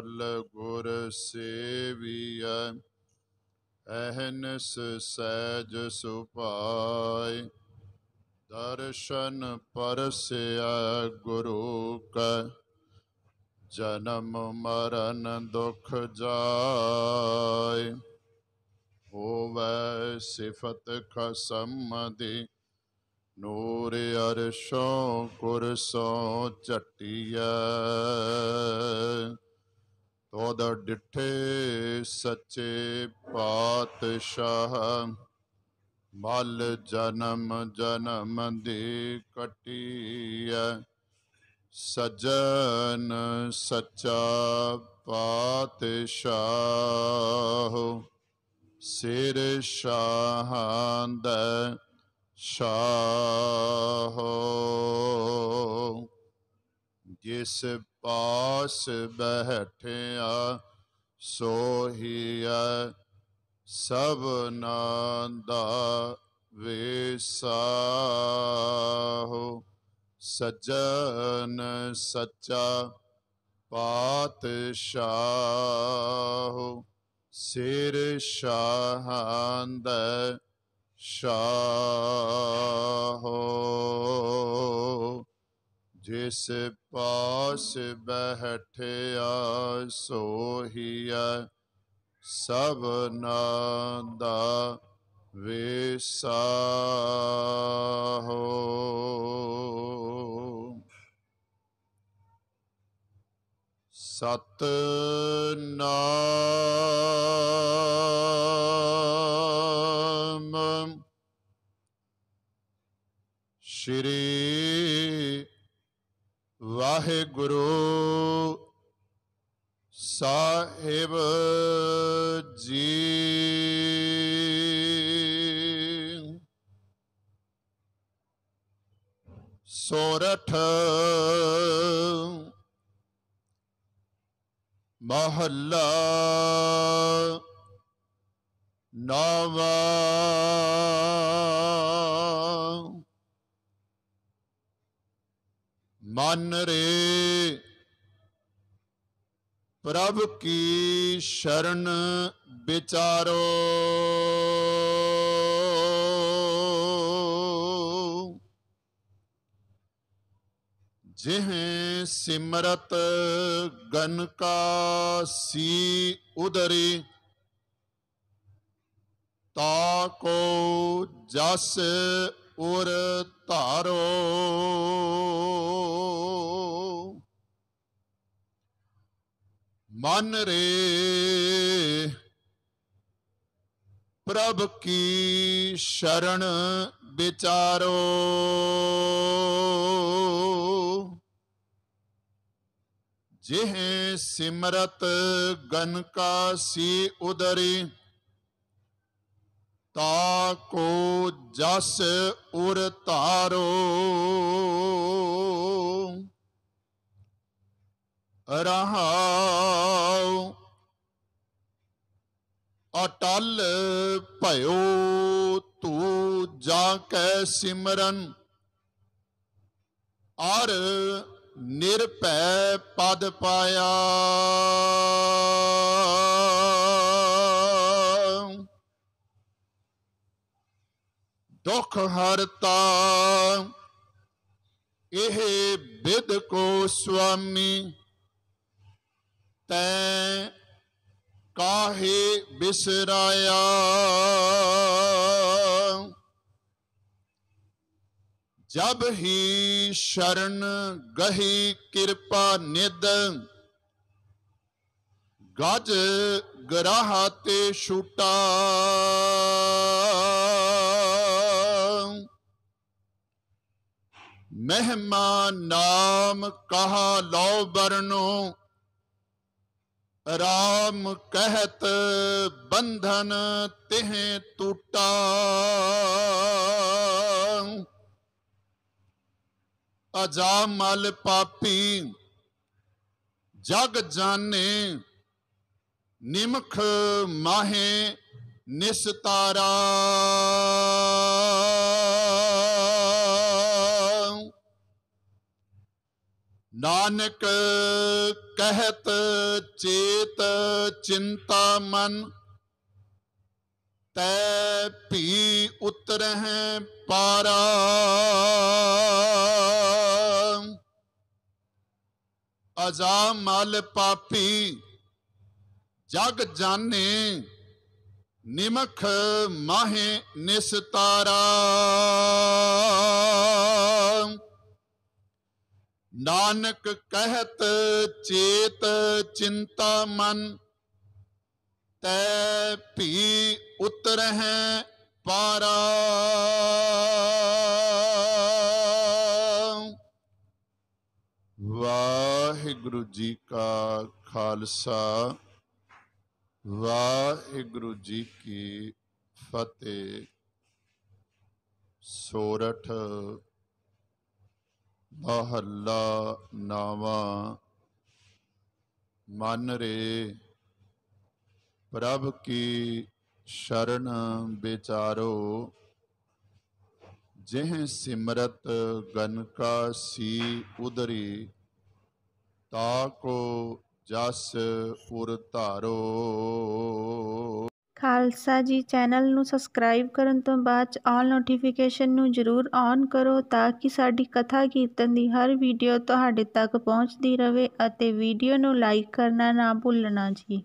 ਫਲ ਗੁਰ ਸੇਵੀਐ ਅਹਨਸ ਸਹਿਜ ਸੁਭਾਇ ਦਰਸ਼ਨ ਪਰਸਿਆ ਗੁਰੂ ਕੈ, ਜਨਮ ਮਰਨ ਦੁਖ ਜਾਇ ਹੋਵੈ ਸਿਫਤ ਖਸਮ ਦੀ, ਨੂਰ ਅਰਸ਼ੋਂ ਕੁਰਸੋਂ ਝਟਿਐ। ਤੋਦ ਡਿਠੇ ਸੱਚੇ ਪਾਤਸ਼ਾਹ, ਮਲ ਜਨਮ ਜਨਮ ਦੀ ਕਟਿਐ। ਸਜਨ ਸੱਚਾ ਪਾਤਸ਼ਾਹ, ਸਿਰ ਸ਼ਾਹਾਂ ਦਾ ਸ਼ਾਹ। ਜਿਸ ਪਾਸ ਬੈਠਿਆ ਸੋਹੀਐ ਸਭਨਾ ਦਾ ਵੇਸਾਹੁ। ਸਜਨ ਸੱਚਾ ਪਾਤਸ਼ਾਹ। ਸਿਰ ਸ਼ਾਹਾਂ ਦਾ ਸ਼ਾਹ। ਜਿਸ ਪਾਸ ਬੈਠਿਆ ਸੋਹੀਐ ਸਭਨਾ ਦਾ ਵੇਸਾਹੁ। ਸਤ ਨਾਮ ਸ਼੍ਰੀ ਵਾਹਿਗੁਰੂ ਸਾਹਿਬ ਜੀ ਸੋਰਠ ਮਹੱਲਾ ਨਵਾ ਮਨ ਰੇ ਪ੍ਰਭ ਕੀ ਸ਼ਰਨ ਵਿਚਾਰੋ? ਜਿਹ ਸਿਮਰਤ ਗਨ ਕਾ ਸੀ ਉਦਰੀ, ਤਾ ਕੋ ਜਸ ਉਰ ਧਾਰੋ। ਮਨ ਰੇ ਪ੍ਰਭ ਕੀ ਸ਼ਰਨ ਵਿਚਾਰੋ। ਜਿਹ ਸਿਮਰਤ ਗਨ ਕਾ ਸੀ ਉਦਰੀ ਤਾ ਕੋ ਜਸ ਉਰ ਧਾਰੋ। ਰਹਾਉ ਅਟਲ ਭਇਓ ਤੂੰ ਜਾ ਕੈ ਸਿਮਰਨ। ਅਰ ਨਿਰਭੈ ਪਦ ਪਾਇਆ। ਦੁਖ ਹਰਤਾ। ਇਹ ਬਿਦ ਕੋ ਸੁਆਮੀ, ਤੈ ਕਾਹੇ ਬਿਸਰਾਇਆ। ਜਬ ਹੀ ਸ਼ਰਨ ਗਹੀ ਕਿਰਪਾ ਨਿਦ ਗਜ ਗਰਾਹ ਤੇ ਛੂਟਾ। ਮਹਿਮਾ ਨਾਮ ਕਹਾ ਲੋ ਬਰਨੋ ਰਾਮ ਕਹਿਤ ਬੰਧਨ ਤਿਹ ਟੂਟਾ ਅਜਾ ਮਲ ਪਾਪੀ ਜਗ ਜਾਣੇ, ਨਿਮਖ ਮਾਹੇ ਨਿਸਤਾਰਾ। ਨਾਨਕ ਕਹਿਤ ਚੇਤ ਚਿੰਤਾ ਮਨ, ਤੈ ਭੀ ਉਤਰਹਿ ਪਾਰਾ। ਅਜਾ ਮਲ ਪਾਪੀ, ਜਗ ਜਾਣੇ, ਨਿਮਖ ਮਾਹੇ ਨਿਸਤਾਰਾ। ਨਾਨਕ ਕਹਿਤ ਚੇਤ ਚਿੰਤਾ ਮਨ ਤੈ ਭੀ ਉਤਰਹਿ ਪਾਰਾ ਵਾਹਿਗੁਰੂ ਜੀ ਕਾ ਖਾਲਸਾ ਵਾਹਿਗੁਰੂ ਜੀ ਕੀ ਫਤਿਹ ਸੋਰਠ ਮਹੱਲਾ ਨਾਵਾ। ਮਨ ਰੇ ਪ੍ਰਭ ਕੀ ਸ਼ਰਨ ਵਿਚਾਰੋ। ਜਿਹ ਸਿਮਰਤ ਗਨਕਾ ਸੀ ਉਦਰੀ, ਤਾ ਕੋ ਜਸ ਪੁਰ ਧਾਰੋ। ਖਾਲਸਾ ਜੀ ਚੈਨਲ ਨੂੰ ਸਬਸਕ੍ਰਾਈਬ ਕਰਨ ਤੋਂ ਬਾਅਦ 'ਚ ਆਲ ਨੋਟੀਫਿਕੇਸ਼ਨ ਨੂੰ ਜ਼ਰੂਰ ਔਨ ਕਰੋ ਤਾਂ ਕਿ ਸਾਡੀ ਕਥਾ ਕੀਰਤਨ ਦੀ ਹਰ ਵੀਡੀਓ ਤੁਹਾਡੇ ਤੱਕ ਪਹੁੰਚਦੀ ਰਹੇ ਅਤੇ ਵੀਡੀਓ ਨੂੰ ਲਾਈਕ ਕਰਨਾ ਨਾ ਭੁੱਲਣਾ ਜੀ।